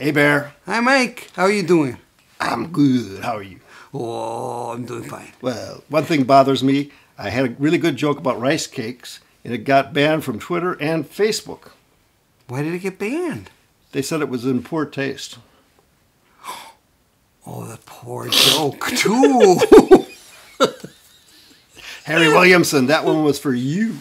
Hey, Bear. Hi, Mike. How are you doing? I'm good. How are you? Oh, I'm doing fine. Well, one thing bothers me. I had a really good joke about rice cakes, and it got banned from Twitter and Facebook. Why did it get banned? They said it was in poor taste. Oh, the poor joke, too. Harry Williamson, that one was for you.